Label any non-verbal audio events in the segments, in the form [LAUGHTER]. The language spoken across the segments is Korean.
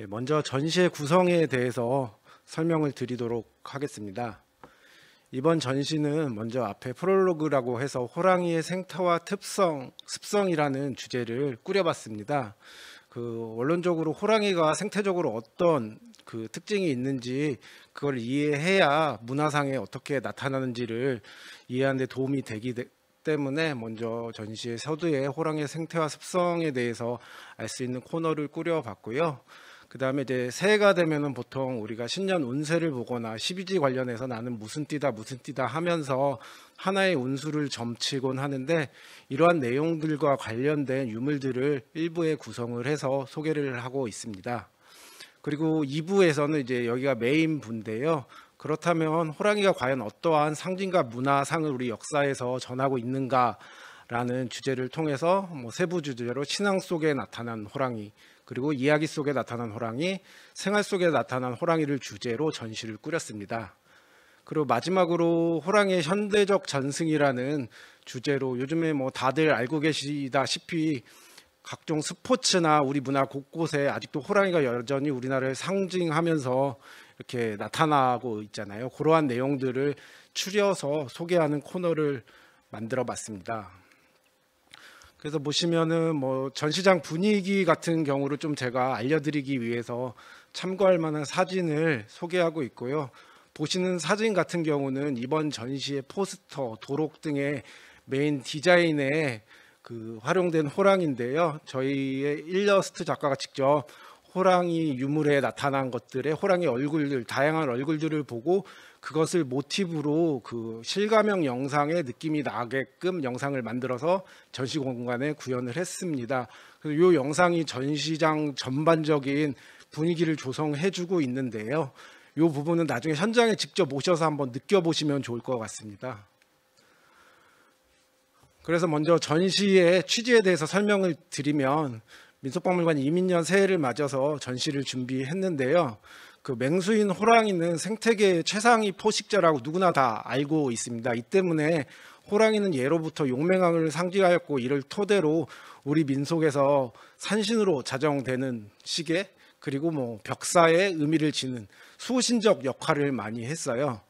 예, 먼저 전시의 구성에 대해서 설명을 드리도록 하겠습니다. 이번 전시는 먼저 앞에 프롤로그라고 해서 호랑이의 생태와 특성, 습성이라는 주제를 꾸려봤습니다. 그 원론적으로 호랑이가 생태적으로 어떤 그 특징이 있는지 그걸 이해해야 문화상에 어떻게 나타나는지를 이해하는 데 도움이 되기 때문에 먼저 전시의 서두에 호랑이의 생태와 습성에 대해서 알 수 있는 코너를 꾸려봤고요. 그 다음에 이제 새해가 되면은 보통 우리가 신년 운세를 보거나 12지 관련해서 나는 무슨 띠다 무슨 띠다 하면서 하나의 운수를 점치곤 하는데 이러한 내용들과 관련된 유물들을 일부에 구성을 해서 소개를 하고 있습니다. 그리고 2부에서는 이제 여기가 메인 부인데요. 그렇다면 호랑이가 과연 어떠한 상징과 문화상을 우리 역사에서 전하고 있는가 라는 주제를 통해서 뭐 세부 주제로 신앙 속에 나타난 호랑이 그리고 이야기 속에 나타난 호랑이, 생활 속에 나타난 호랑이를 주제로 전시를 꾸렸습니다. 그리고 마지막으로 호랑이의 현대적 전승이라는 주제로 요즘에 뭐 다들 알고 계시다시피 각종 스포츠나 우리 문화 곳곳에 아직도 호랑이가 여전히 우리나라를 상징하면서 이렇게 나타나고 있잖아요. 그러한 내용들을 추려서 소개하는 코너를 만들어 봤습니다. 그래서 보시면은 뭐 전시장 분위기 같은 경우를 좀 제가 알려드리기 위해서 참고할 만한 사진을 소개하고 있고요. 보시는 사진 같은 경우는 이번 전시의 포스터, 도록 등의 메인 디자인에 그 활용된 호랑인데요. 저희의 일러스트 작가가 직접 호랑이 유물에 나타난 것들의 호랑이 얼굴들, 다양한 얼굴들을 보고 그것을 모티브로 그 실감형 영상의 느낌이 나게끔 영상을 만들어서 전시 공간에 구현을 했습니다. 그래서 이 영상이 전시장 전반적인 분위기를 조성해주고 있는데요. 이 부분은 나중에 현장에 직접 오셔서 한번 느껴보시면 좋을 것 같습니다. 그래서 먼저 전시의 취지에 대해서 설명을 드리면 민속박물관 이민년 새해를 맞아서 전시를 준비했는데요. 그 맹수인 호랑이는 생태계의 최상위 포식자라고 누구나 다 알고 있습니다. 이 때문에 호랑이는 예로부터 용맹함을 상징하였고 이를 토대로 우리 민속에서 산신으로 자정되는 시계 그리고 뭐 벽사의 의미를 지는 수신적 역할을 많이 했어요.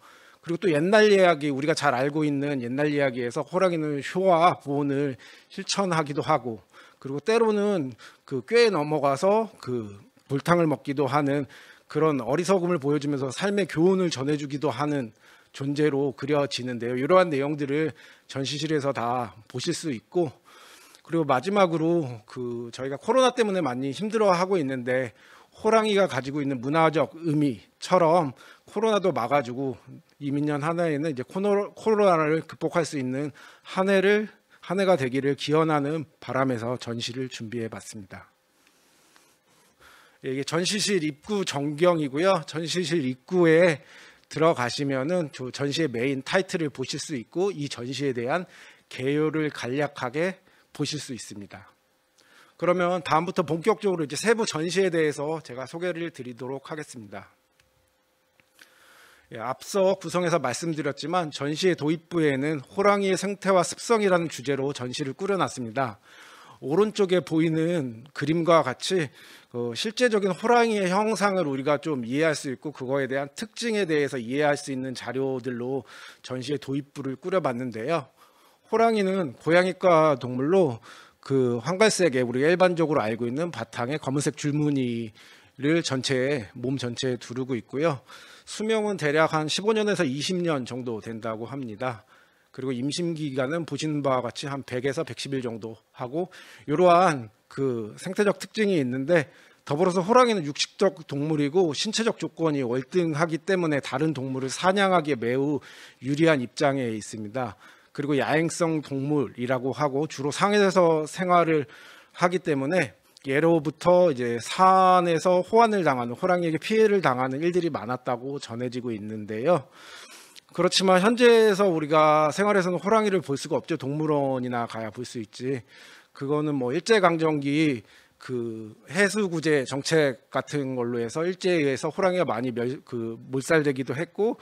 그리고 또 옛날 이야기 우리가 잘 알고 있는 옛날 이야기에서 호랑이는 효와 보온을 실천하기도 하고 그리고 때로는 그 꾀에 넘어가서 그 불탕을 먹기도 하는 그런 어리석음을 보여주면서 삶의 교훈을 전해주기도 하는 존재로 그려지는데요. 이러한 내용들을 전시실에서 다 보실 수 있고 그리고 마지막으로 그 저희가 코로나 때문에 많이 힘들어하고 있는데 호랑이가 가지고 있는 문화적 의미처럼 코로나도 막아주고 이민년 한 해에는 이제 코로나를 극복할 수 있는 한 해를 한 해가 되기를 기원하는 바람에서 전시를 준비해 봤습니다. 이게 전시실 입구 전경이고요. 전시실 입구에 들어가시면은 전시의 메인 타이틀을 보실 수 있고 이 전시에 대한 개요를 간략하게 보실 수 있습니다. 그러면 다음부터 본격적으로 이제 세부 전시에 대해서 제가 소개를 드리도록 하겠습니다. 예, 앞서 구성에서 말씀드렸지만 전시의 도입부에는 호랑이의 생태와 습성이라는 주제로 전시를 꾸려놨습니다. 오른쪽에 보이는 그림과 같이 그 실제적인 호랑이의 형상을 우리가 좀 이해할 수 있고 그거에 대한 특징에 대해서 이해할 수 있는 자료들로 전시의 도입부를 꾸려봤는데요. 호랑이는 고양이과 동물로 그 황갈색에 우리가 일반적으로 알고 있는 바탕에 검은색 줄무늬를 전체에 몸 전체에 두르고 있고요. 수명은 대략 한 15년에서 20년 정도 된다고 합니다. 그리고 임신 기간은 보시는 바와 같이 한 100에서 110일 정도 하고 이러한 그 생태적 특징이 있는데 더불어서 호랑이는 육식적 동물이고 신체적 조건이 월등하기 때문에 다른 동물을 사냥하기에 매우 유리한 입장에 있습니다. 그리고 야행성 동물이라고 하고 주로 상해에서 생활을 하기 때문에 예로부터 이제 산에서 호환을 당하는 호랑이에게 피해를 당하는 일들이 많았다고 전해지고 있는데요. 그렇지만 현재에서 우리가 생활에서는 호랑이를 볼 수가 없죠. 동물원이나 가야 볼 수 있지. 그거는 뭐 일제 강점기 그 해수구제 정책 같은 걸로 해서 일제에서 호랑이가 많이 멸, 그 몰살되기도 했고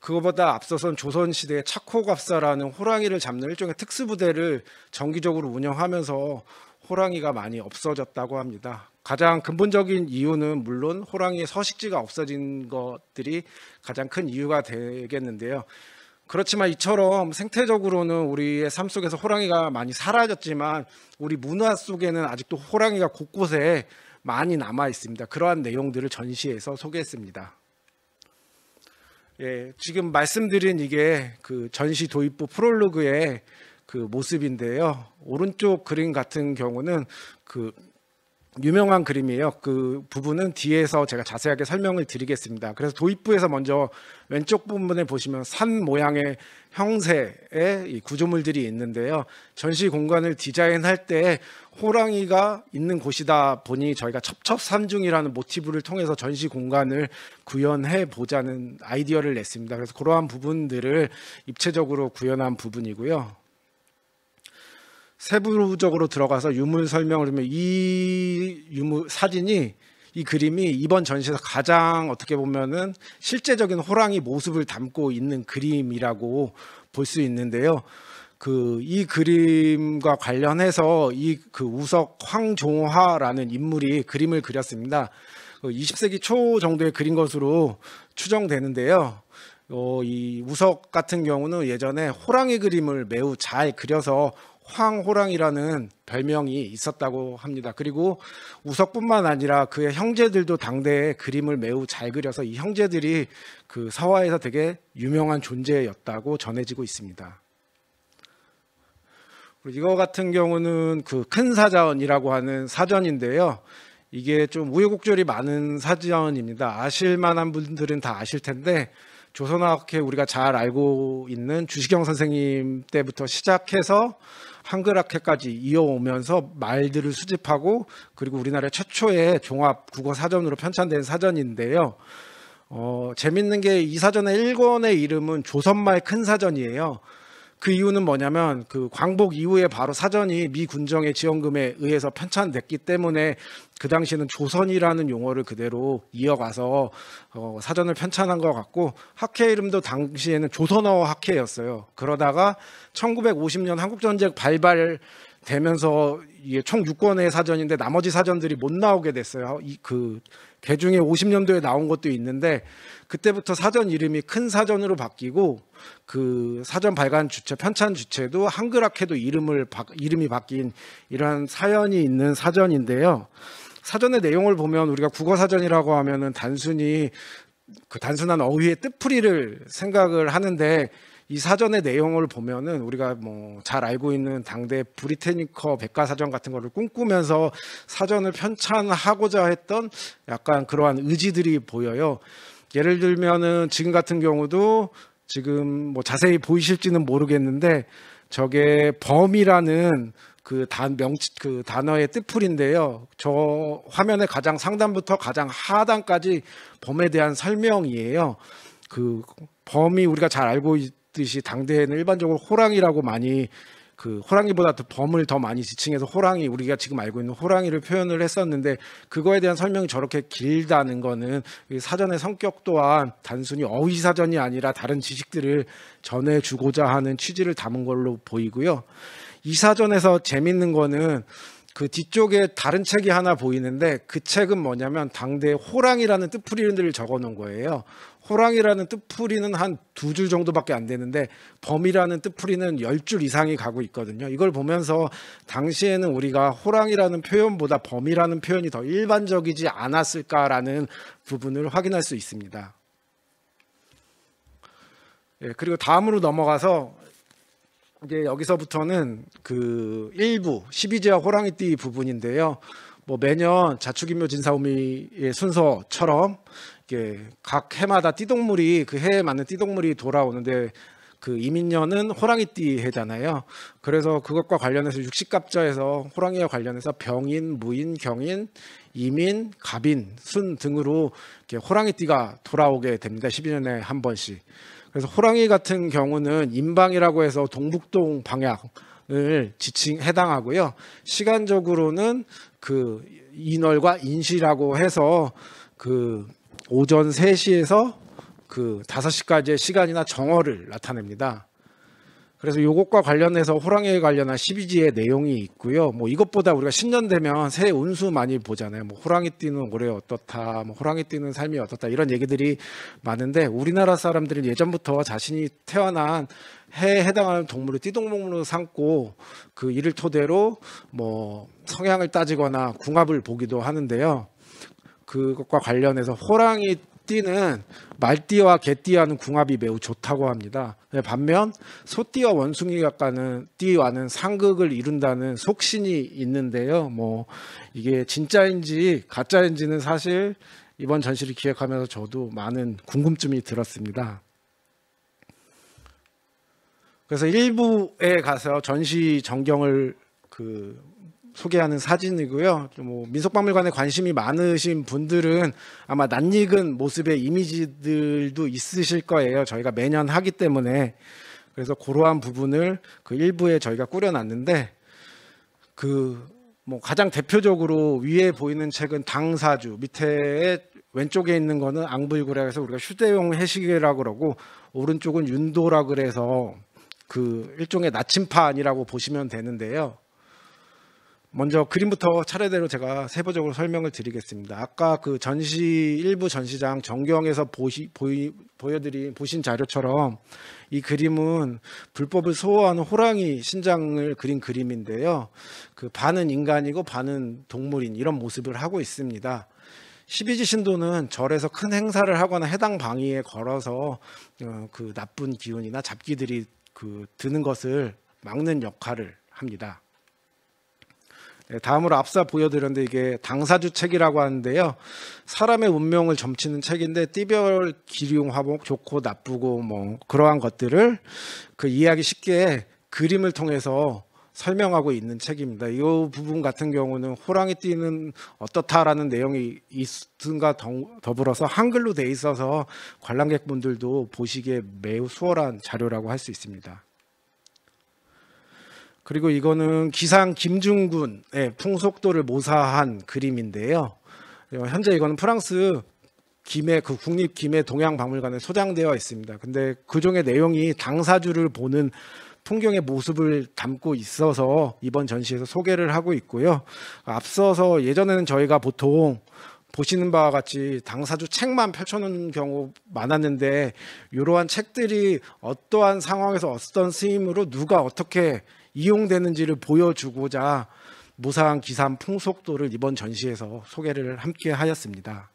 그거보다 앞서선 조선 시대의 차코갑사라는 호랑이를 잡는 일종의 특수부대를 정기적으로 운영하면서 호랑이가 많이 없어졌다고 합니다. 가장 근본적인 이유는 물론 호랑이의 서식지가 없어진 것들이 가장 큰 이유가 되겠는데요. 그렇지만 이처럼 생태적으로는 우리의 삶 속에서 호랑이가 많이 사라졌지만 우리 문화 속에는 아직도 호랑이가 곳곳에 많이 남아 있습니다. 그러한 내용들을 전시해서 소개했습니다. 예, 지금 말씀드린 이게 그 전시 도입부 프롤로그의 그 모습인데요. 오른쪽 그림 같은 경우는 그 유명한 그림이에요. 그 부분은 뒤에서 제가 자세하게 설명을 드리겠습니다. 그래서 도입부에서 먼저 왼쪽 부분에 보시면 산 모양의 형태의 구조물들이 있는데요. 전시 공간을 디자인할 때 호랑이가 있는 곳이다 보니 저희가 첩첩산중이라는 모티브를 통해서 전시 공간을 구현해 보자는 아이디어를 냈습니다. 그래서 그러한 부분들을 입체적으로 구현한 부분이고요. 세부적으로 들어가서 유물 설명을 하면 이 유물 사진이 이 그림이 이번 전시에서 가장 어떻게 보면은 실제적인 호랑이 모습을 담고 있는 그림이라고 볼 수 있는데요. 그 이 그림과 관련해서 이 그 우석 황종화라는 인물이 그림을 그렸습니다. 20세기 그초 정도에 그린 것으로 추정되는데요. 어, 이 우석 같은 경우는 예전에 호랑이 그림을 매우 잘 그려서 황호랑이라는 별명이 있었다고 합니다. 그리고 우석뿐만 아니라 그의 형제들도 당대에 그림을 매우 잘 그려서 이 형제들이 그 서화에서 되게 유명한 존재였다고 전해지고 있습니다. 이거 같은 경우는 그 큰 사전이라고 하는 사전인데요. 이게 좀 우여곡절이 많은 사전입니다. 아실 만한 분들은 다 아실 텐데 조선학회 우리가 잘 알고 있는 주시경 선생님 때부터 시작해서 한글학회까지 이어오면서 말들을 수집하고 그리고 우리나라 최초의 종합 국어 사전으로 편찬된 사전인데요. 어, 재밌는 게 이 사전의 1권의 이름은 조선말 큰 사전이에요. 그 이유는 뭐냐면 그 광복 이후에 바로 사전이 미 군정의 지원금에 의해서 편찬됐기 때문에 그 당시에는 조선이라는 용어를 그대로 이어가서 어, 사전을 편찬한 것 같고 학회 이름도 당시에는 조선어 학회였어요. 그러다가 1950년 한국전쟁 발발 되면서 이게 총 6권의 사전인데 나머지 사전들이 못 나오게 됐어요. 이, 그 개중에 50년도에 나온 것도 있는데 그때부터 사전 이름이 큰 사전으로 바뀌고 그 사전 발간 주체 편찬 주체도 한글학회도 이름을 바, 이름이 바뀐 이러한 사연이 있는 사전인데요. 사전의 내용을 보면 우리가 국어 사전이라고 하면은 단순히 그 단순한 어휘의 뜻풀이를 생각을 하는데 이 사전의 내용을 보면은 우리가 뭐 잘 알고 있는 당대 브리테니커 백과사전 같은 거를 꿈꾸면서 사전을 편찬하고자 했던 약간 그러한 의지들이 보여요. 예를 들면은 지금 같은 경우도 지금 뭐 자세히 보이실지는 모르겠는데 저게 범이라는 그 단, 명, 그 단어의 뜻풀인데요. 저 화면의 가장 상단부터 가장 하단까지 범에 대한 설명이에요. 그 범이 우리가 잘 알고 있듯이 당대에는 일반적으로 호랑이라고 많이 그 호랑이보다 더 범을 더 많이 지칭해서 호랑이 우리가 지금 알고 있는 호랑이를 표현을 했었는데 그거에 대한 설명이 저렇게 길다는 거는 사전의 성격 또한 단순히 어휘 사전이 아니라 다른 지식들을 전해 주고자 하는 취지를 담은 걸로 보이고요. 이 사전에서 재밌는 거는 그 뒤쪽에 다른 책이 하나 보이는데 그 책은 뭐냐면 당대 호랑이라는 뜻풀이를 적어 놓은 거예요. 호랑이라는 뜻풀이는 한 두 줄 정도밖에 안 되는데 범이라는 뜻풀이는 열 줄 이상이 가고 있거든요. 이걸 보면서 당시에는 우리가 호랑이라는 표현보다 범이라는 표현이 더 일반적이지 않았을까라는 부분을 확인할 수 있습니다. 예, 그리고 다음으로 넘어가서 이제 여기서부터는 그 일부 12지와 호랑이띠 부분인데요. 뭐 매년 자축인묘 진사오미의 순서처럼 이게 각 해마다 띠동물이 그 해에 맞는 띠동물이 돌아오는데 그 이민년은 호랑이띠 해잖아요. 그래서 그것과 관련해서 육식갑자에서 호랑이와 관련해서 병인, 무인, 경인, 이민, 갑인, 순 등으로 호랑이띠가 돌아오게 됩니다. 12년에 한 번씩. 그래서 호랑이 같은 경우는 인방이라고 해서 동북동 방향을 지칭 해당하고요. 시간적으로는 그 인월과 인시라고 해서 그 오전 3시에서 그 5시까지의 시간이나 정월을 나타냅니다. 그래서 이것과 관련해서 호랑이에 관련한 12지의 내용이 있고요. 뭐 이것보다 우리가 신년 되면 새 운수 많이 보잖아요. 뭐 호랑이 뛰는 올해 어떻다, 뭐 호랑이 뛰는 삶이 어떻다 이런 얘기들이 많은데 우리나라 사람들은 예전부터 자신이 태어난 해에 해당하는 동물을 띠동물로 삼고 그 이를 토대로 뭐 성향을 따지거나 궁합을 보기도 하는데요. 그것과 관련해서 호랑이 띠는 말띠와 개띠와는 궁합이 매우 좋다고 합니다. 네, 반면 소띠와 원숭이가는 띠와는 상극을 이룬다는 속신이 있는데요. 뭐 이게 진짜인지 가짜인지는 사실 이번 전시를 기획하면서 저도 많은 궁금증이 들었습니다. 그래서 일부에 가서 전시 전경을 그 소개하는 사진이고요. 뭐 민속박물관에 관심이 많으신 분들은 아마 낯익은 모습의 이미지들도 있으실 거예요. 저희가 매년 하기 때문에 그래서 그러한 부분을 그 일부에 저희가 꾸려놨는데 그 뭐 가장 대표적으로 위에 보이는 책은 당사주 밑에 왼쪽에 있는 거는 앙불구라 해서 우리가 휴대용 해시계라고 그러고 오른쪽은 윤도라 그래서 그 일종의 나침판이라고 보시면 되는데요. 먼저 그림부터 차례대로 제가 세부적으로 설명을 드리겠습니다. 아까 그 전시 일부 전시장 전경에서 보시, 보이, 보여드린 보신 자료처럼 이 그림은 불법을 소호하는 호랑이 신장을 그린 그림인데요. 그 반은 인간이고 반은 동물인 이런 모습을 하고 있습니다. 12지 신도는 절에서 큰 행사를 하거나 해당 방위에 걸어서 어, 그 나쁜 기운이나 잡기들이 그 드는 것을 막는 역할을 합니다. 네, 다음으로 앞서 보여드렸는데 이게 당사주 책이라고 하는데요. 사람의 운명을 점치는 책인데 띠별 기륭 화목 좋고 나쁘고 뭐 그러한 것들을 그 이해하기 쉽게 그림을 통해서 설명하고 있는 책입니다. 이 부분 같은 경우는 호랑이 띠는 어떻다라는 내용이 있음과 더불어서 한글로 돼 있어서 관람객분들도 보시기에 매우 수월한 자료라고 할 수 있습니다. 그리고 이거는 기상 김중군의 풍속도를 모사한 그림인데요. 현재 이거는 프랑스 김해 그 국립 김해 동양박물관에 소장되어 있습니다. 근데 그중의 내용이 당사주를 보는 풍경의 모습을 담고 있어서 이번 전시에서 소개를 하고 있고요. 앞서서 예전에는 저희가 보통 보시는 바와 같이 당사주 책만 펼쳐놓은 경우 많았는데 이러한 책들이 어떠한 상황에서 어떤 스님으로 누가 어떻게 이용되는지를 보여주고자 무사한 기산 풍속도를 이번 전시에서 소개를 함께 하였습니다.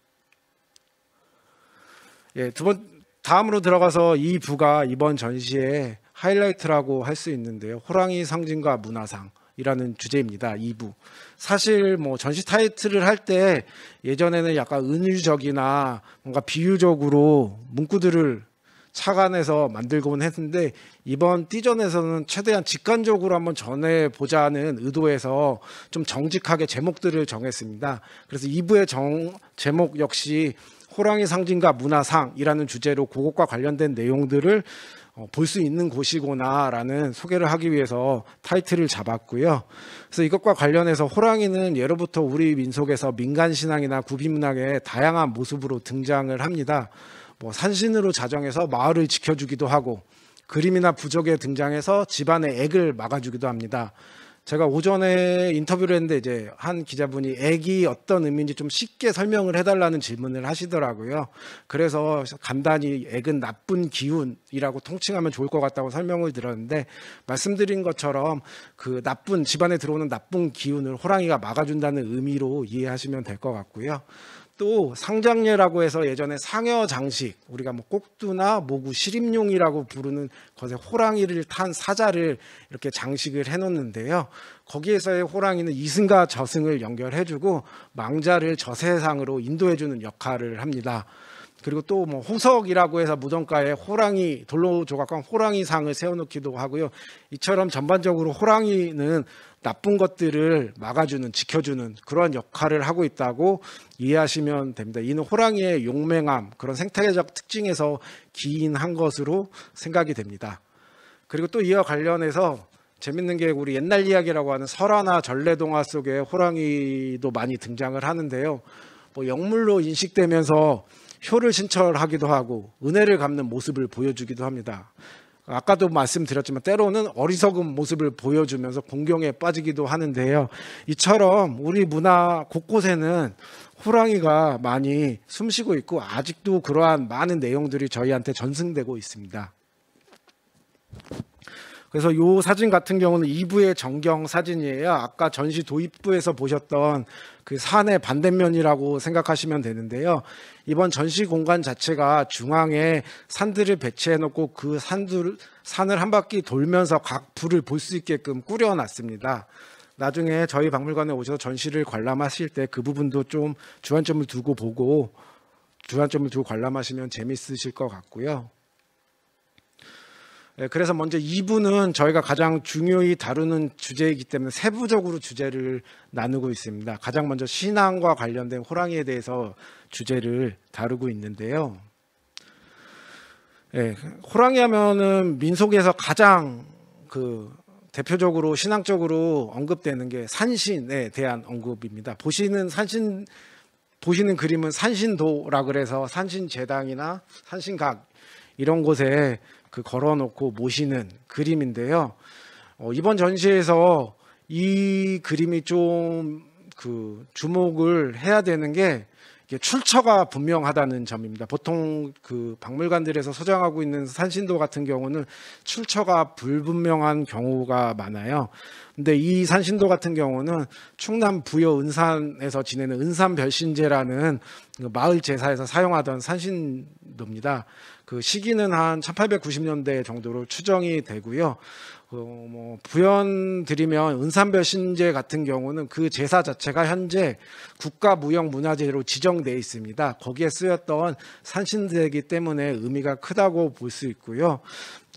예, 두 번, 다음으로 들어가서 이 부가 이번 전시의 하이라이트라고 할 수 있는데요. 호랑이 상징과 문화상. 이라는 주제입니다. 2부. 사실 뭐 전시 타이틀을 할 때 예전에는 약간 은유적이나 뭔가 비유적으로 문구들을 착안해서 만들곤 했는데 이번 띠전에서는 최대한 직관적으로 한번 전해 보자는 의도에서 좀 정직하게 제목들을 정했습니다. 그래서 2부의 정, 제목 역시 호랑이 상징과 문화상이라는 주제로 그것과 관련된 내용들을 어, 볼수 있는 곳이구나라는 소개를 하기 위해서 타이틀을 잡았고요. 그래서 이것과 관련해서 호랑이는 예로부터 우리 민속에서 민간 신앙이나 구비 문학의 다양한 모습으로 등장을 합니다. 뭐 산신으로 자정해서 마을을 지켜주기도 하고 그림이나 부적에 등장해서 집안의 액을 막아주기도 합니다. 제가 오전에 인터뷰를 했는데 이제 한 기자분이 액이 어떤 의미인지 좀 쉽게 설명을 해달라는 질문을 하시더라고요. 그래서 간단히 액은 나쁜 기운이라고 통칭하면 좋을 것 같다고 설명을 드렸는데 말씀드린 것처럼 그 나쁜 집안에 들어오는 나쁜 기운을 호랑이가 막아준다는 의미로 이해하시면 될 것 같고요. 또 상장례라고 해서 예전에 상여 장식 우리가 뭐 꼭두나 모구 시림용이라고 부르는 것에 호랑이를 탄 사자를 이렇게 장식을 해놓는데요. 거기에서의 호랑이는 이승과 저승을 연결해주고 망자를 저세상으로 인도해주는 역할을 합니다. 그리고 또 뭐 호석이라고 해서 무덤가에 호랑이 돌로 조각한 호랑이 상을 세워놓기도 하고요. 이처럼 전반적으로 호랑이는 나쁜 것들을 막아주는 지켜주는 그러한 역할을 하고 있다고 이해하시면 됩니다. 이는 호랑이의 용맹함 그런 생태계적 특징에서 기인한 것으로 생각이 됩니다. 그리고 또 이와 관련해서 재밌는 게 우리 옛날 이야기라고 하는 설화나 전래동화 속에 호랑이도 많이 등장을 하는데요. 뭐 영물로 인식되면서 효를 신철하기도 하고 은혜를 갚는 모습을 보여주기도 합니다. 아까도 말씀드렸지만 때로는 어리석은 모습을 보여주면서 공경에 빠지기도 하는데요. 이처럼 우리 문화 곳곳에는 호랑이가 많이 숨쉬고 있고 아직도 그러한 많은 내용들이 저희한테 전승되고 있습니다. 그래서 이 사진 같은 경우는 2부의 전경 사진이에요. 아까 전시 도입부에서 보셨던 그 산의 반대면이라고 생각하시면 되는데요. 이번 전시 공간 자체가 중앙에 산들을 배치해 놓고 그 산들, 산을 한 바퀴 돌면서 각 불을 볼 수 있게끔 꾸려 놨습니다. 나중에 저희 박물관에 오셔서 전시를 관람하실 때 그 부분도 좀 주안점을 두고 보고 주안점을 두고 관람하시면 재밌으실 것 같고요. 네, 그래서 먼저 2부는 저희가 가장 중요히 다루는 주제이기 때문에 세부적으로 주제를 나누고 있습니다. 가장 먼저 신앙과 관련된 호랑이에 대해서 주제를 다루고 있는데요. 네, 호랑이 하면은 민속에서 가장 그 대표적으로 신앙적으로 언급되는 게 산신에 대한 언급입니다. 보시는 산신 보시는 그림은 산신도라 그래서 산신 제당이나 산신각 이런 곳에 그 걸어놓고 모시는 그림인데요. 어, 이번 전시에서 이 그림이 좀 그 주목을 해야 되는 게 출처가 분명하다는 점입니다. 보통 그 박물관들에서 소장하고 있는 산신도 같은 경우는 출처가 불분명한 경우가 많아요. 근데 이 산신도 같은 경우는 충남 부여 은산에서 지내는 은산 별신제라는 그 마을 제사에서 사용하던 산신도입니다. 그 시기는 한 1890년대 정도로 추정이 되고요. 그뭐 부연 드리면 은산별 신제 같은 경우는 그 제사 자체가 현재 국가무형문화재로 지정돼 있습니다. 거기에 쓰였던 산신제이기 때문에 의미가 크다고 볼 수 있고요.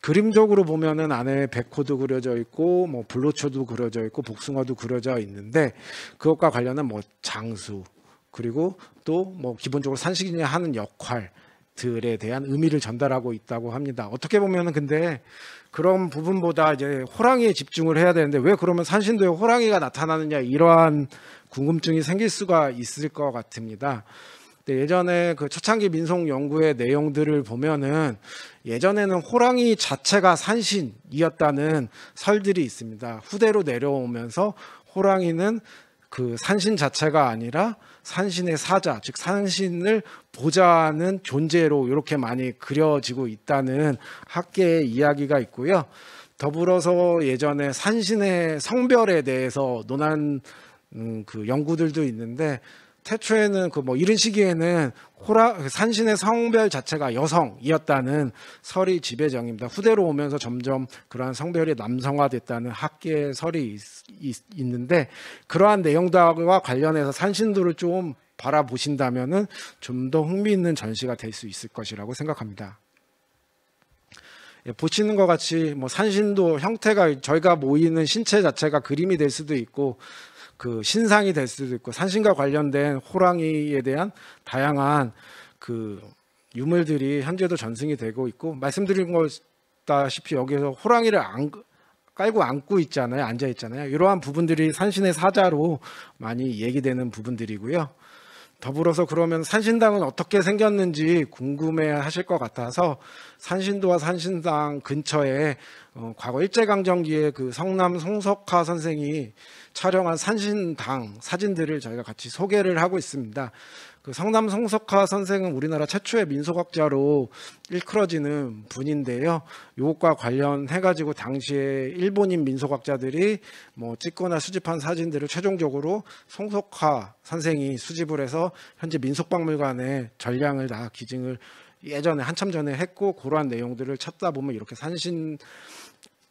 그림적으로 보면은 안에 백호도 그려져 있고 뭐 불로초도 그려져 있고 복숭아도 그려져 있는데 그것과 관련한 뭐 장수 그리고 또 뭐 기본적으로 산신이 하는 역할 들에 대한 의미를 전달하고 있다고 합니다. 어떻게 보면은 근데 그런 부분보다 이제 호랑이에 집중을 해야 되는데 왜 그러면 산신도에 호랑이가 나타나느냐 이러한 궁금증이 생길 수가 있을 것 같습니다. 예전에 그 초창기 민속 연구의 내용들을 보면은 예전에는 호랑이 자체가 산신이었다는 설들이 있습니다. 후대로 내려오면서 호랑이는 그 산신 자체가 아니라 산신의 사자, 즉 산신을 보좌하는 존재로 이렇게 많이 그려지고 있다는 학계의 이야기가 있고요. 더불어서 예전에 산신의 성별에 대해서 논한 음, 그 연구들도 있는데 태초에는 그 뭐 이런 시기에는 호라 산신의 성별 자체가 여성이었다는 설이 지배적입니다. 후대로 오면서 점점 그러한 성별이 남성화됐다는 학계의 설이 있, 있 는데 그러한 내용들과 관련해서 산신도를 좀 바라보신다면은 좀 더 흥미있는 전시가 될 수 있을 것이라고 생각합니다. 예, 보시는 것 같이 뭐 산신도 형태가 저희가 모이는 신체 자체가 그림이 될 수도 있고 그 신상이 될 수도 있고 산신과 관련된 호랑이에 대한 다양한 그 유물들이 현재도 전승이 되고 있고 말씀드린 것다시피 여기서 호랑이를 안, 깔고 앉고 있잖아요. 앉아 있잖아요. 이러한 부분들이 산신의 사자로 많이 얘기되는 부분들이고요. 더불어서 그러면 산신당은 어떻게 생겼는지 궁금해 하실 것 같아서 산신도와 산신당 근처에 어, 과거 일제강점기에 그 성남 송석화 선생이 촬영한 산신당 사진들을 저희가 같이 소개를 하고 있습니다. 그 성남 송석화 선생은 우리나라 최초의 민속학자로 일컬어지는 분인데요. 이것과 관련해 가지고 당시에 일본인 민속학자들이 뭐 찍거나 수집한 사진들을 최종적으로 송석화 선생이 수집을 해서 현재 민속박물관에 전량을 다 기증을 예전에 한참 전에 했고 그러한 내용들을 찾다 보면 이렇게 산신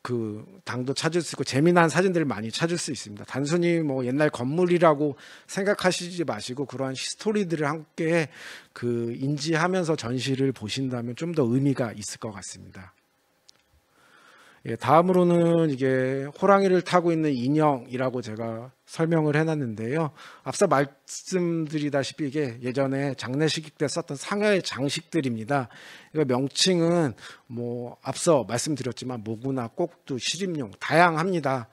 그 당도 찾을 수 있고 재미난 사진들을 많이 찾을 수 있습니다. 단순히 뭐 옛날 건물이라고 생각하시지 마시고 그러한 스토리들을 함께 그 인지하면서 전시를 보신다면 좀 더 의미가 있을 것 같습니다. 예, 다음으로는 이게 호랑이를 타고 있는 인형이라고 제가 설명을 해놨는데요. 앞서 말씀드리다시피 이게 예전에 장례식 때 썼던 상하의 장식들입니다. 이거 명칭은 뭐 앞서 말씀드렸지만 모구나 꼭두 시림용 다양합니다.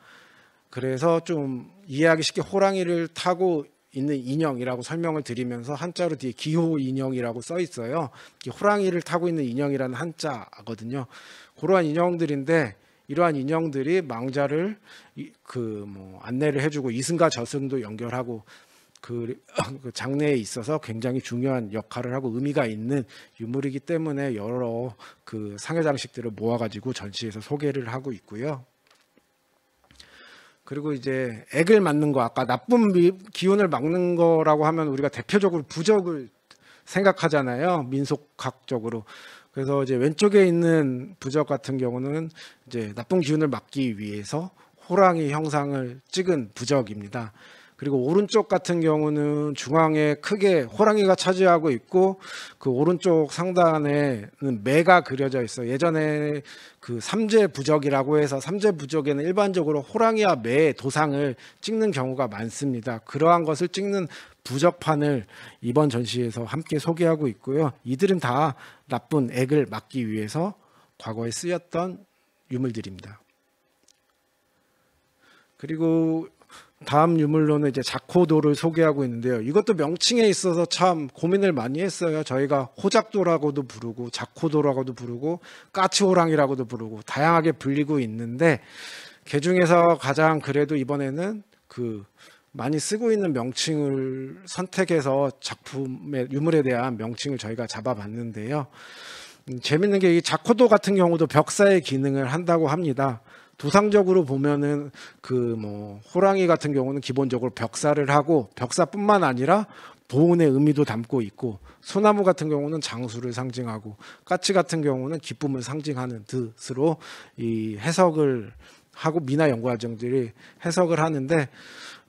그래서 좀 이해하기 쉽게 호랑이를 타고 있는 인형이라고 설명을 드리면서 한자로 뒤에 기호 인형이라고 써 있어요. 호랑이를 타고 있는 인형이라는 한자거든요. 그러한 인형들인데 이러한 인형들이 망자를 그 뭐 안내를 해주고 이승과 저승도 연결하고 그, [LAUGHS] 그 장래에 있어서 굉장히 중요한 역할을 하고 의미가 있는 유물이기 때문에 여러 그 상여 장식들을 모아가지고 전시에서 소개를 하고 있고요. 그리고 이제 액을 맞는 거 아까 나쁜 미, 기운을 막는 거라고 하면 우리가 대표적으로 부적을 생각하잖아요 민속학적으로 그래서 이제 왼쪽에 있는 부적 같은 경우는 이제 나쁜 기운을 막기 위해서 호랑이 형상을 찍은 부적입니다. 그리고 오른쪽 같은 경우는 중앙에 크게 호랑이가 차지하고 있고 그 오른쪽 상단에는 매가 그려져 있어요. 예전에 그 삼재 부적이라고 해서 삼재 부적에는 일반적으로 호랑이와 매 도상을 찍는 경우가 많습니다. 그러한 것을 찍는 부적판을 이번 전시에서 함께 소개하고 있고요. 이들은 다 나쁜 액을 막기 위해서 과거에 쓰였던 유물들입니다. 그리고 다음 유물로는 이제 자코도를 소개하고 있는데요. 이것도 명칭에 있어서 참 고민을 많이 했어요. 저희가 호작도라고도 부르고 자코도라고도 부르고 까치호랑이라고도 부르고 다양하게 불리고 있는데 그 중에서 가장 그래도 이번에는 그 많이 쓰고 있는 명칭을 선택해서 작품의 유물에 대한 명칭을 저희가 잡아봤는데요. 음, 재밌는 게 이 자코도 같은 경우도 벽사의 기능을 한다고 합니다. 두상적으로 보면은 그 뭐 호랑이 같은 경우는 기본적으로 벽사를 하고 벽사뿐만 아니라 보온의 의미도 담고 있고 소나무 같은 경우는 장수를 상징하고 까치 같은 경우는 기쁨을 상징하는 뜻으로 이 해석을 하고 미나 연구과정들이 해석을 하는데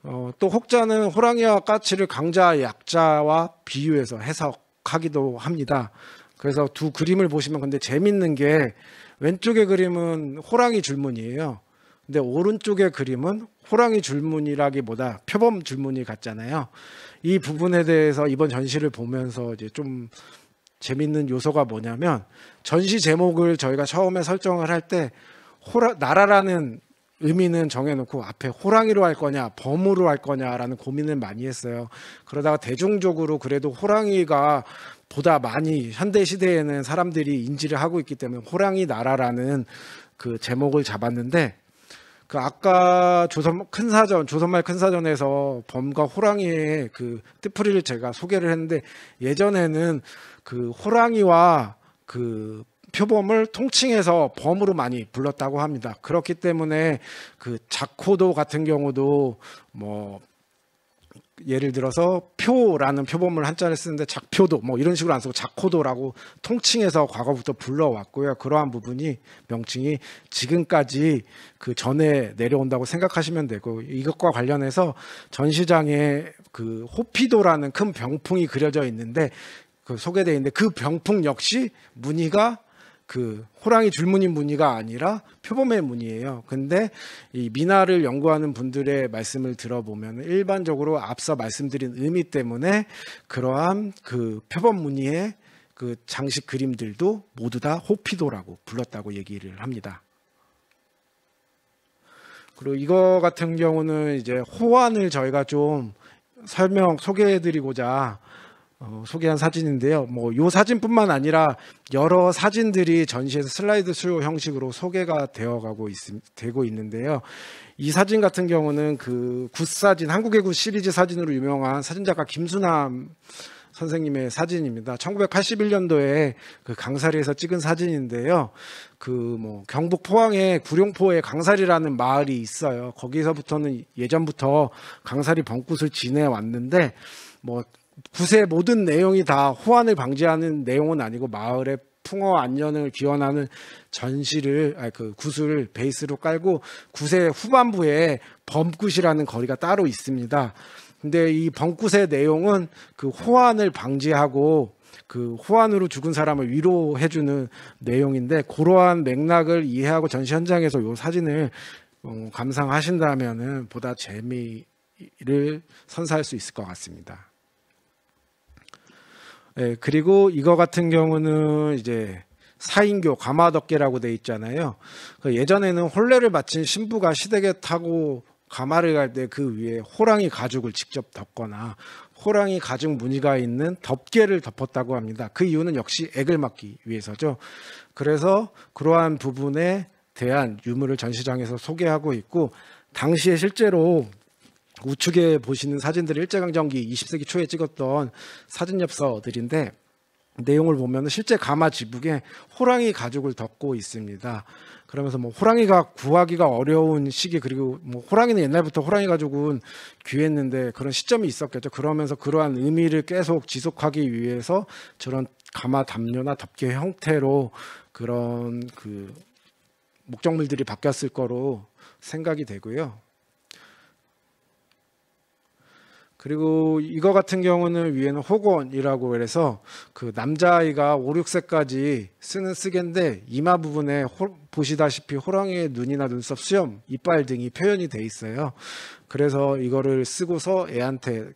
어, 또 혹자는 호랑이와 까치를 강자 약자와 비유해서 해석하기도 합니다. 그래서 두 그림을 보시면 근데 재밌는 게 왼쪽의 그림은 호랑이 줄무늬예요. 근데 오른쪽의 그림은 호랑이 줄무늬라기보다 표범 줄무늬 같잖아요. 이 부분에 대해서 이번 전시를 보면서 이제 좀 재밌는 요소가 뭐냐면 전시 제목을 저희가 처음에 설정을 할 때 호라 나라라는 의미는 정해놓고 앞에 호랑이로 할 거냐 범으로 할 거냐라는 고민을 많이 했어요. 그러다가 대중적으로 그래도 호랑이가 보다 많이 현대 시대에는 사람들이 인지를 하고 있기 때문에 호랑이 나라라는 그 제목을 잡았는데 그 아까 조선 큰 사전 조선말 큰 사전에서 범과 호랑이의 그 뜻풀이를 제가 소개를 했는데 예전에는 그 호랑이와 그 표범을 통칭해서 범으로 많이 불렀다고 합니다. 그렇기 때문에 그 자코도 같은 경우도 뭐 예를 들어서 표라는 표범을 한자를 쓰는데 작표도 뭐 이런 식으로 안 쓰고 작코도라고 통칭해서 과거부터 불러왔고요. 그러한 부분이 명칭이 지금까지 그 전에 내려온다고 생각하시면 되고 이것과 관련해서 전시장에 그 호피도라는 큰 병풍이 그려져 있는데 그 소개되어 있는데 그 병풍 역시 무늬가 그 호랑이 줄무늬 무늬가 아니라 표범의 무늬예요. 근데 이 미나를 연구하는 분들의 말씀을 들어보면 일반적으로 앞서 말씀드린 의미 때문에 그러한 그 표범 무늬의 그 장식 그림들도 모두 다 호피도라고 불렀다고 얘기를 합니다. 그리고 이거 같은 경우는 이제 호환을 저희가 좀 설명 소개해드리고자 어, 소개한 사진인데요. 뭐 이 사진뿐만 아니라 여러 사진들이 전시에서 슬라이드 쇼 형식으로 소개가 되어가고 있, 되고 있는데요. 이 사진 같은 경우는 그 굿사진 한국의 굿 시리즈 사진으로 유명한 사진작가 김수남 선생님의 사진입니다. 1981년도에 그 강사리에서 찍은 사진인데요. 그 뭐 경북 포항에 구룡포에 강사리라는 마을이 있어요. 거기서부터는 예전부터 강사리 벙굿을 지내왔는데 뭐 굿의 모든 내용이 다 호환을 방지하는 내용은 아니고 마을의 풍어 안전을 기원하는 전시를 아니 그 구슬 베이스로 깔고 굿의 후반부에 범굿이라는 거리가 따로 있습니다. 근데 이 범굿의 내용은 그 호환을 방지하고 그 호환으로 죽은 사람을 위로해주는 내용인데 그러한 맥락을 이해하고 전시 현장에서 이 사진을 어, 감상하신다면은 보다 재미를 선사할 수 있을 것 같습니다. 예, 그리고 이거 같은 경우는 이제 사인교 가마덕계라고 돼 있잖아요. 그 예전에는 혼례를 마친 신부가 시댁에 타고 가마를 갈 때 그 위에 호랑이 가죽을 직접 덮거나 호랑이 가죽 무늬가 있는 덮개를 덮었다고 합니다. 그 이유는 역시 액을 막기 위해서죠. 그래서 그러한 부분에 대한 유물을 전시장에서 소개하고 있고 당시에 실제로 우측에 보시는 사진들이 일제강점기 20세기 초에 찍었던 사진 엽서들인데 내용을 보면 실제 가마 지붕에 호랑이 가죽을 덮고 있습니다. 그러면서 뭐 호랑이가 구하기가 어려운 시기 그리고 뭐 호랑이는 옛날부터 호랑이 가죽은 귀했는데 그런 시점이 있었겠죠. 그러면서 그러한 의미를 계속 지속하기 위해서 저런 가마 담요나 덮개 형태로 그런 그 목적물들이 바뀌었을 거로 생각이 되고요. 그리고 이거 같은 경우는 위에는 호건이라고 해서 그 남자아이가 5, 6세까지 쓰는 쓰개인데 이마 부분에 호, 보시다시피 호랑이의 눈이나 눈썹, 수염, 이빨 등이 표현이 돼 있어요. 그래서 이거를 쓰고서 애한테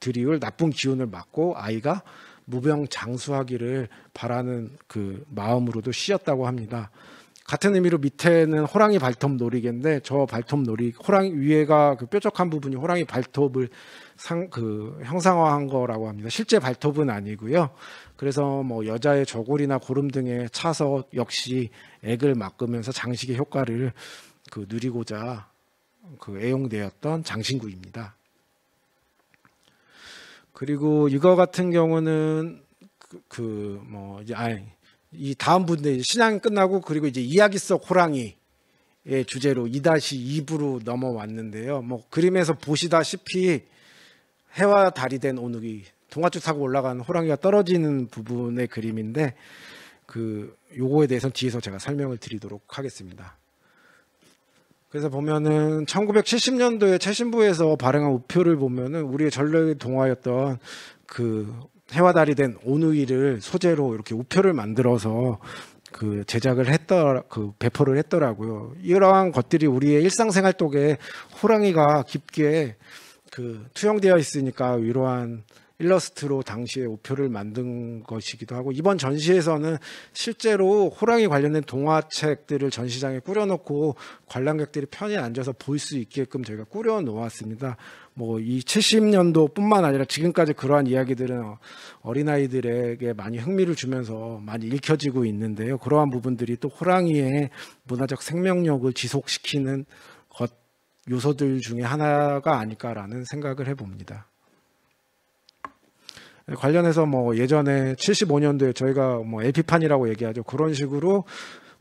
드리울 나쁜 기운을 막고 아이가 무병장수하기를 바라는 그 마음으로도 씌었다고 합니다. 같은 의미로 밑에는 호랑이 발톱 놀이개인데 저 발톱 놀이 호랑이 위에가 그 뾰족한 부분이 호랑이 발톱을 상 그 형상화한 거라고 합니다. 실제 발톱은 아니고요. 그래서 뭐 여자의 저고리나 고름 등에 차서 역시 액을 막으면서 장식의 효과를 그 누리고자 그 애용되었던 장신구입니다. 그리고 이거 같은 경우는 그뭐 그 이제 아이 이 다음 분들 신앙이 끝나고 그리고 이제 이야기 속 호랑이의 주제로 2-2부로 넘어왔는데요. 뭐 그림에서 보시다시피 해와 달이 된 오누기 동화줄 타고 올라가는 호랑이가 떨어지는 부분의 그림인데 그 요거에 대해서는 뒤에서 제가 설명을 드리도록 하겠습니다. 그래서 보면은 1970년도에 최신부에서 발행한 우표를 보면은 우리의 전래 동화였던 그 해와 달이 된 오누이를 소재로 이렇게 우표를 만들어서 그 제작을 했더 그 배포를 했더라고요. 이러한 것들이 우리의 일상생활 속에 호랑이가 깊게 그 투영되어 있으니까 이러한 일러스트로 당시에 우표를 만든 것이기도 하고 이번 전시에서는 실제로 호랑이 관련된 동화책들을 전시장에 꾸려놓고 관람객들이 편히 앉아서 볼 수 있게끔 저희가 꾸려 놓았습니다. 뭐 이 70년도뿐만 아니라 지금까지 그러한 이야기들은 어린아이들에게 많이 흥미를 주면서 많이 읽혀지고 있는데요. 그러한 부분들이 또 호랑이의 문화적 생명력을 지속시키는 것 요소들 중에 하나가 아닐까라는 생각을 해봅니다. 관련해서 뭐 예전에 75년도에 저희가 뭐 LP판이라고 얘기하죠. 그런 식으로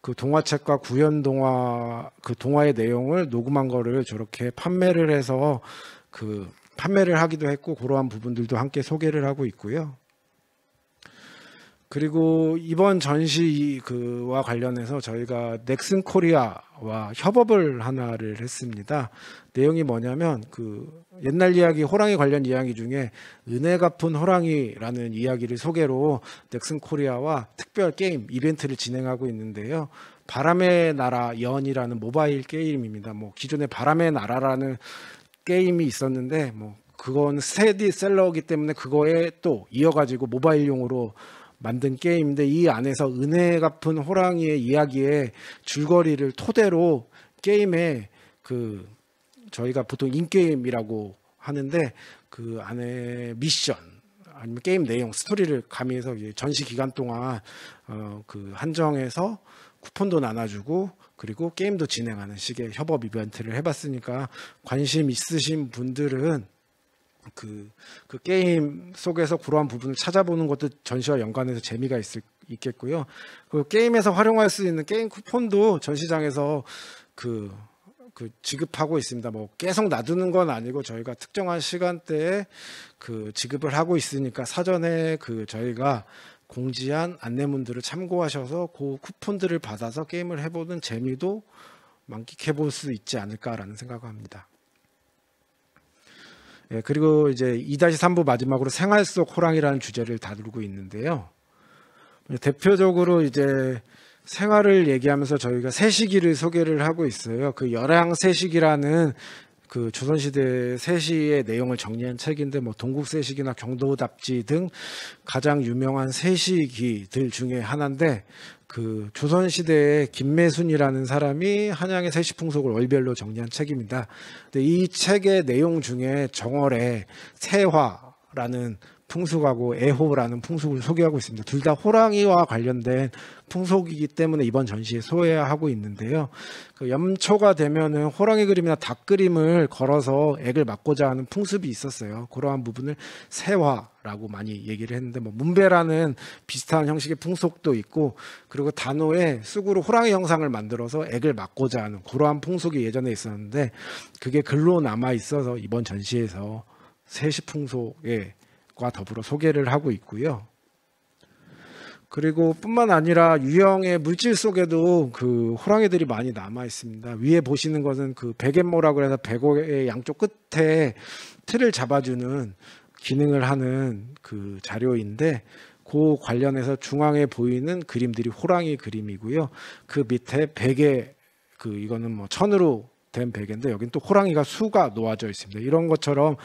그 동화책과 구연 동화 그 동화의 내용을 녹음한 거를 저렇게 판매를 해서 그 판매를 하기도 했고 그러한 부분들도 함께 소개를 하고 있고요. 그리고 이번 전시 그와 관련해서 저희가 넥슨 코리아와 협업을 하나를 했습니다. 내용이 뭐냐면 그 옛날 이야기 호랑이 관련 이야기 중에 은혜 갚은 호랑이라는 이야기를 소개로 넥슨 코리아와 특별 게임 이벤트를 진행하고 있는데요. 바람의 나라 연이라는 모바일 게임입니다. 뭐 기존에 바람의 나라라는 게임이 있었는데 뭐 그건 스테디셀러이기 때문에 그거에 또 이어가지고 모바일용으로 만든 게임인데 이 안에서 은혜 갚은 호랑이의 이야기의 줄거리를 토대로 게임에 그 저희가 보통 in-game이라고 하는데 그 안에 미션 아니면 게임 내용 스토리를 가미해서 전시 기간 동안 어 그 한정해서 쿠폰도 나눠주고 그리고 게임도 진행하는 식의 협업 이벤트를 해봤으니까 관심 있으신 분들은 그, 그 게임 속에서 그러한 부분을 찾아보는 것도 전시와 연관해서 재미가 있을, 있겠고요. 그 게임에서 활용할 수 있는 게임 쿠폰도 전시장에서 그, 그 지급하고 있습니다. 뭐 계속 놔두는 건 아니고 저희가 특정한 시간대에 그 지급을 하고 있으니까 사전에 그 저희가 공지한 안내문들을 참고하셔서 그 쿠폰들을 받아서 게임을 해보는 재미도 만끽해 볼 수 있지 않을까라는 생각을 합니다. 예, 그리고 이제 2-3부 마지막으로 생활 속 호랑이라는 주제를 다루고 있는데요. 대표적으로 이제 생활을 얘기하면서 저희가 세시기를 소개를 하고 있어요. 그 열왕 세시기라는 그 조선시대 세시의 내용을 정리한 책인데 뭐 동국세식이나 경도답지 등 가장 유명한 세시기들 중에 하나인데 그 조선시대의 김매순이라는 사람이 한양의 세시풍속을 월별로 정리한 책입니다. 근데 이 책의 내용 중에 정월에 세화라는 풍속하고 애호라는 풍속을 소개하고 있습니다. 둘 다 호랑이와 관련된 풍속이기 때문에 이번 전시에 소개하고 있는데요. 그 염초가 되면은 호랑이 그림이나 닭 그림을 걸어서 액을 막고자 하는 풍습이 있었어요. 그러한 부분을 세화 라고 많이 얘기를 했는데 뭐 문배라는 비슷한 형식의 풍속도 있고 그리고 단호에 쑥으로 호랑이 형상을 만들어서 액을 막고자 하는 그러한 풍속이 예전에 있었는데 그게 글로 남아 있어서 이번 전시에서 세시 풍속에 과 더불어 소개를 하고 있고요. 그리고 뿐만 아니라 유형의 물질 속에도 그 호랑이들이 많이 남아 있습니다. 위에 보시는 것은 그 백앤모라고 해서 배고의 양쪽 끝에 틀을 잡아주는 기능을 하는 그 자료인데 그 관련해서 중앙에 보이는 그림들이 호랑이 그림이고요. 그 밑에 베개 그 이거는 뭐 천으로 된 베개인데 여긴 또 호랑이가 수가 놓아져 있습니다. 이런 것처럼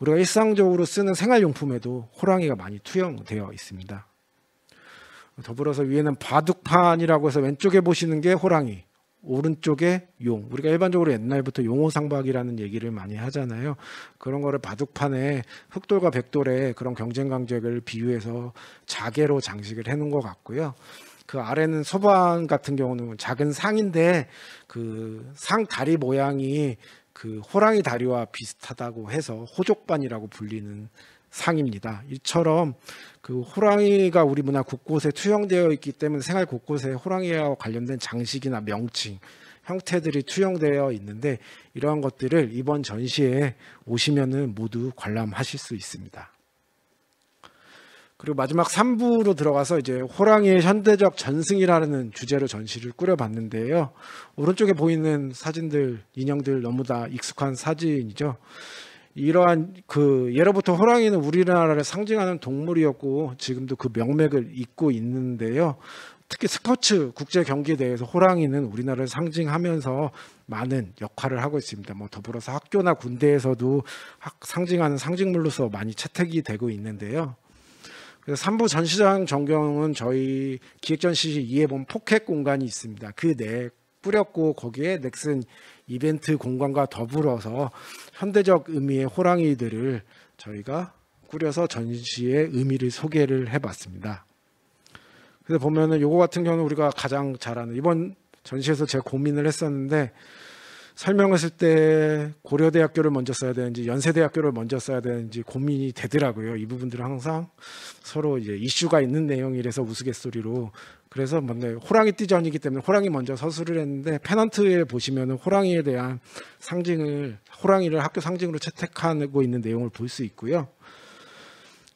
우리가 일상적으로 쓰는 생활용품에도 호랑이가 많이 투영되어 있습니다. 더불어서 위에는 바둑판이라고 해서 왼쪽에 보시는 게 호랑이, 오른쪽에 용. 우리가 일반적으로 옛날부터 용호상박이라는 얘기를 많이 하잖아요. 그런 거를 바둑판에 흑돌과 백돌의 그런 경쟁 강적을 비유해서 자개로 장식을 해놓은 것 같고요. 그 아래는 소반 같은 경우는 작은 상인데 그 상 다리 모양이 그 호랑이 다리와 비슷하다고 해서 호족반이라고 불리는 상입니다. 이처럼 그 호랑이가 우리 문화 곳곳에 투영되어 있기 때문에 생활 곳곳에 호랑이와 관련된 장식이나 명칭, 형태들이 투영되어 있는데 이러한 것들을 이번 전시에 오시면은 모두 관람하실 수 있습니다. 그리고 마지막 3부로 들어가서 이제 호랑이의 현대적 전승이라는 주제로 전시를 꾸려봤는데요. 오른쪽에 보이는 사진들, 인형들 너무 다 익숙한 사진이죠. 이러한 그 예로부터 호랑이는 우리나라를 상징하는 동물이었고 지금도 그 명맥을 잇고 있는데요. 특히 스포츠 국제 경기에 대해서 호랑이는 우리나라를 상징하면서 많은 역할을 하고 있습니다. 뭐 더불어서 학교나 군대에서도 상징하는 상징물로서 많이 채택이 되고 있는데요. 그래서 3부 전시장 전경은 저희 기획전시 2에 보면 포켓 공간이 있습니다. 그 내에 뿌렸고 거기에 넥슨 이벤트 공간과 더불어서 현대적 의미의 호랑이들을 저희가 꾸려서 전시의 의미를 소개를 해봤습니다. 그래서 보면은 요거 같은 경우는 우리가 가장 잘 아는 이번 전시에서 제가 고민을 했었는데 설명했을 때 고려대학교를 먼저 써야 되는지 연세대학교를 먼저 써야 되는지 고민이 되더라고요. 이 부분들은 항상 서로 이제 이슈가 있는 내용이라서 우스갯소리로 그래서 뭔가 호랑이 띠전이기 때문에 호랑이 먼저 서술을 했는데 페넌트에 보시면은 호랑이에 대한 상징을 호랑이를 학교 상징으로 채택하고 있는 내용을 볼 수 있고요.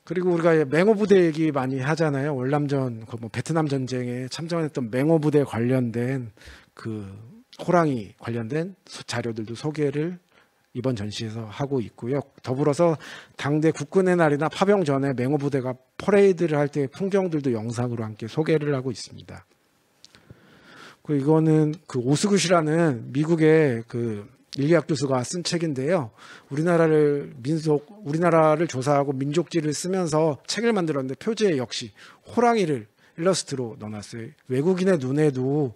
그리고 우리가 맹호 부대 얘기 많이 하잖아요. 월남전, 그뭐 베트남 전쟁에 참전했던 맹호 부대 관련된 그 호랑이 관련된 자료들도 소개를 이번 전시에서 하고 있고요. 더불어서 당대 국군의 날이나 파병 전에 맹호 부대가 퍼레이드를 할 때 풍경들도 영상으로 함께 소개를 하고 있습니다. 그 이거는 그 오스굿이라는 미국의 그 인류학 교수가 쓴 책인데요. 우리나라를 민속 우리나라를 조사하고 민족지를 쓰면서 책을 만들었는데 표지에 역시 호랑이를 일러스트로 넣어놨어요. 외국인의 눈에도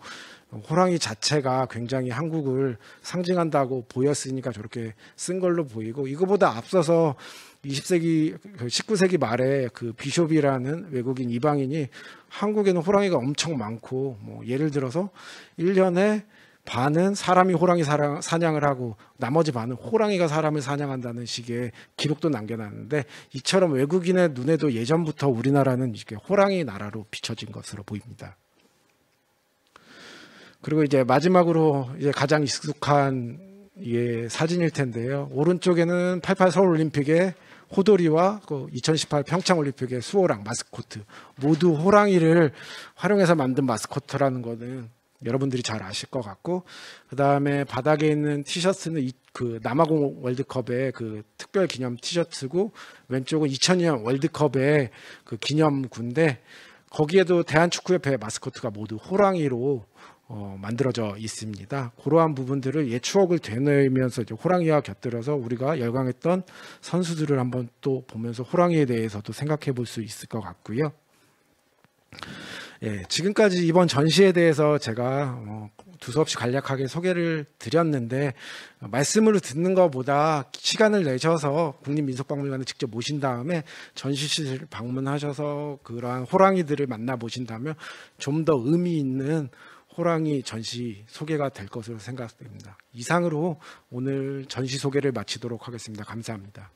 호랑이 자체가 굉장히 한국을 상징한다고 보였으니까 저렇게 쓴 걸로 보이고 이거보다 앞서서 20세기 19세기 그 말에 그 비숍이라는 외국인 이방인이 한국에는 호랑이가 엄청 많고 뭐 예를 들어서 1년에 반은 사람이 호랑이 사냥을 하고 나머지 반은 호랑이가 사람을 사냥한다는 식의 기록도 남겨놨는데 이처럼 외국인의 눈에도 예전부터 우리나라는 이렇게 호랑이 나라로 비춰진 것으로 보입니다. 그리고 이제 마지막으로 이제 가장 익숙한 예, 사진일 텐데요. 오른쪽에는 88 서울 올림픽의 호돌이와 그 2018 평창 올림픽의 수호랑 마스코트 모두 호랑이를 활용해서 만든 마스코트라는 거는 여러분들이 잘 아실 것 같고 그 다음에 바닥에 있는 티셔츠는 이, 그 남아공 월드컵의 그 특별 기념 티셔츠고 왼쪽은 2002년 월드컵의 그 기념군데 거기에도 대한축구협회 마스코트가 모두 호랑이로 어, 만들어져 있습니다. 그러한 부분들을 옛 추억을 되뇌면서 이제 호랑이와 곁들여서 우리가 열광했던 선수들을 한번 또 보면서 호랑이에 대해서도 생각해 볼 수 있을 것 같고요. 예, 지금까지 이번 전시에 대해서 제가 어, 두서없이 간략하게 소개를 드렸는데 어, 말씀으로 듣는 것보다 시간을 내셔서 국립민속박물관에 직접 모신 다음에 전시실을 방문하셔서 그러한 호랑이들을 만나 보신다면 좀 더 의미 있는 호랑이 전시 소개가 될 것으로 생각됩니다. 이상으로 오늘 전시 소개를 마치도록 하겠습니다. 감사합니다.